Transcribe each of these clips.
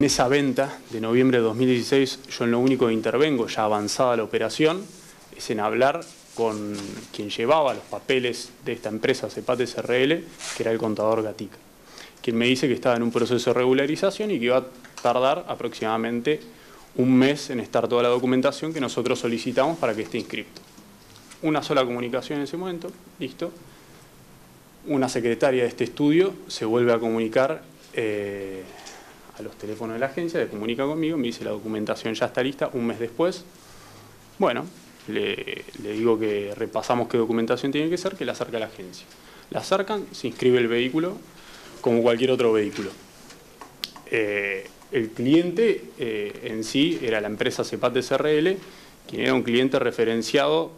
En esa venta de noviembre de 2016, yo en lo único que intervengo, ya avanzada la operación, es en hablar con quien llevaba los papeles de esta empresa Cepate SRL, que era el contador Gatica, quien me dice que estaba en un proceso de regularización y que iba a tardar aproximadamente un mes en estar toda la documentación que nosotros solicitamos para que esté inscrito. Una sola comunicación en ese momento, listo. Una secretaria de este estudio se vuelve a comunicar eh, a los teléfonos de la agencia, se comunica conmigo, me dice la documentación ya está lista, un mes después. Bueno, le, digo que repasamos qué documentación tiene que ser, que la acerca la agencia. La acercan, se inscribe el vehículo como cualquier otro vehículo. Eh, el cliente eh, en sí era la empresa Cepate SRL, quien era un cliente referenciado,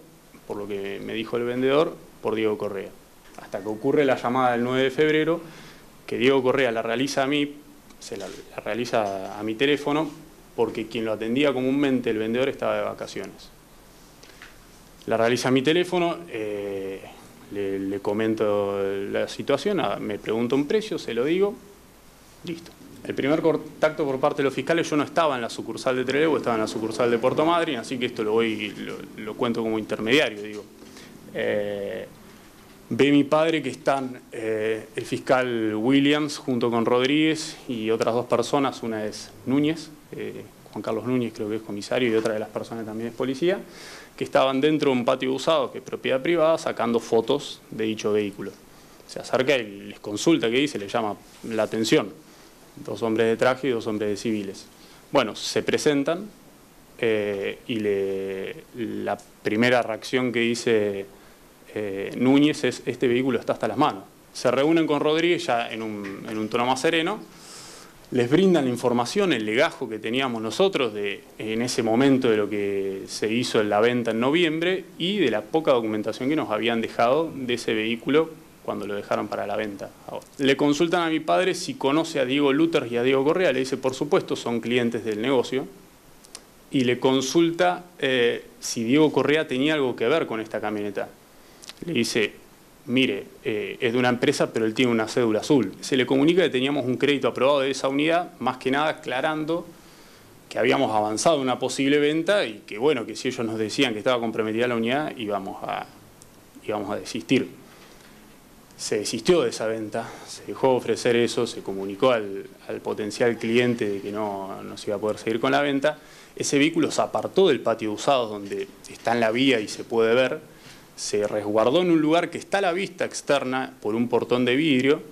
por lo que me dijo el vendedor, por Diego Correa. Hasta que ocurre la llamada del 9 de febrero, que Diego Correa la realiza a mí, se la realiza a mi teléfono, porque quien lo atendía comúnmente, el vendedor, estaba de vacaciones. La realiza mi teléfono, eh, le, comento la situación, me pregunta un precio, se lo digo, listo. El primer contacto por parte de los fiscales, yo no estaba en la sucursal de Trelew, estaba en la sucursal de Puerto Madryn, así que esto lo voy lo, cuento como intermediario, digo. Eh, ve mi padre que están eh, el fiscal Williams junto con Rodríguez y otras dos personas, una es Núñez, Juan Carlos Núñez creo que es comisario y otra de las personas también es policía, que estaban dentro de un patio usado, que es propiedad privada, sacando fotos de dicho vehículo. Se acerca y les consulta qué dice, le llama la atención. Dos hombres de traje y dos hombres de civiles. Bueno, se presentan eh, y la primera reacción que dice eh, Núñez es este vehículo está hasta las manos. Se reúnen con Rodríguez ya en un, tono más sereno les brindan la información, el legajo que teníamos nosotros de, en ese momento de lo que se hizo en la venta en noviembre y de la poca documentación que nos habían dejado de ese vehículo cuando lo dejaron para la venta. Le consultan a mi padre si conoce a Diego Luther y a Diego Correa, le dice por supuesto son clientes del negocio, y le consulta eh, si Diego Correa tenía algo que ver con esta camioneta. Le dice, mire, eh, es de una empresa, pero él tiene una cédula azul. Se le comunica que teníamos un crédito aprobado de esa unidad, más que nada aclarando que habíamos avanzado una posible venta y que, bueno, que si ellos nos decían que estaba comprometida la unidad, íbamos a, íbamos a desistir. Se desistió de esa venta, se dejó ofrecer eso, se comunicó al, potencial cliente de que no, no se iba a poder seguir con la venta. Ese vehículo se apartó del patio usado donde está en la vía y se puede ver, se resguardó en un lugar que está a la vista externa por un portón de vidrio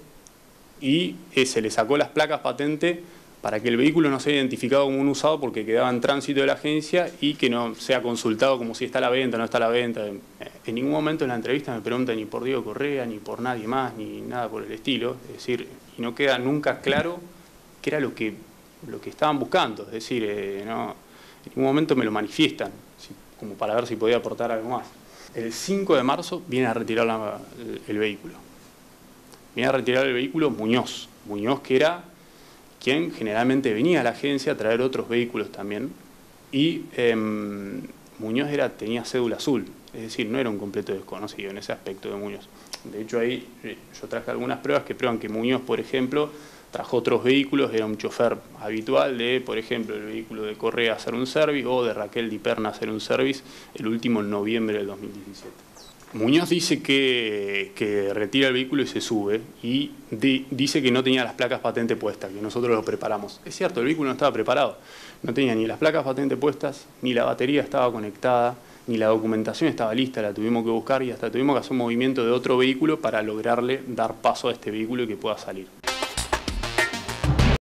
y eh, se le sacó las placas patente para que el vehículo no sea identificado como un usado porque quedaba en tránsito de la agencia y que no sea consultado como si está a la venta, no está a la venta. En ningún momento en la entrevista me pregunta ni por Diego Correa, ni por nadie más, ni nada por el estilo. Es decir, y no queda nunca claro qué era lo que, lo que estaban buscando. Es decir, eh, no, en ningún momento me lo manifiestan, como para ver si podía aportar algo más el 5 de marzo viene a retirar el, vehículo. Viene a retirar el vehículo Muñoz. Muñoz que era quien generalmente venía a la agencia a traer otros vehículos también. Y em, Muñoz era, tenía cédula azul, es decir, no era un completo desconocido en ese aspecto de Muñoz. De hecho, ahí eh, yo traje algunas pruebas que prueban que Muñoz, por ejemplo, trajo otros vehículos, era un chofer habitual de, por ejemplo, el vehículo de Correa hacer un service o de Raquel Di Perna hacer un service, el último en noviembre del 2017. Muñoz dice que, retira el vehículo y se sube y dice que no tenía las placas patente puestas, que nosotros lo preparamos. Es cierto, el vehículo no estaba preparado, no tenía ni las placas patente puestas, ni la batería estaba conectada, ni la documentación estaba lista, la tuvimos que buscar y hasta tuvimos que hacer un movimiento de otro vehículo para lograrle dar paso a este vehículo y que pueda salir.